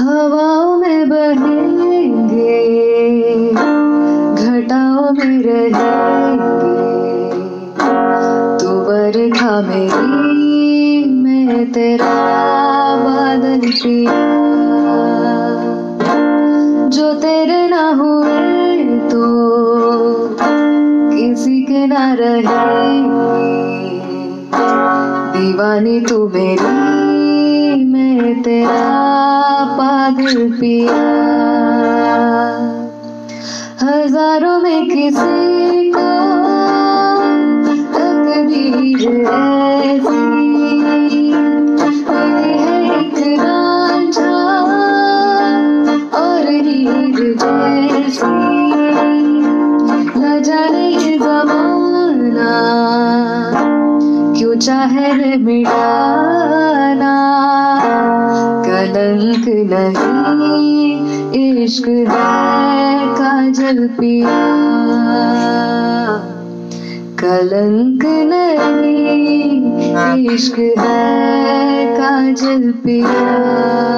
हवाओं में बहेंगे घटाओं में रहेंगे। तू बरखा मेरी मैं तेरा बादल पिया जो तेरे ना हुए तो किसी के ना रहेंगे। दीवानी तू मेरी, मैं तेरा पागल पिया। हज़ारों में किसी को तकदीर ऐसी। चाहे मिटाना कलंक नहीं इश्क है काजल पिया। कलंक नहीं इश्क है काजल पिया।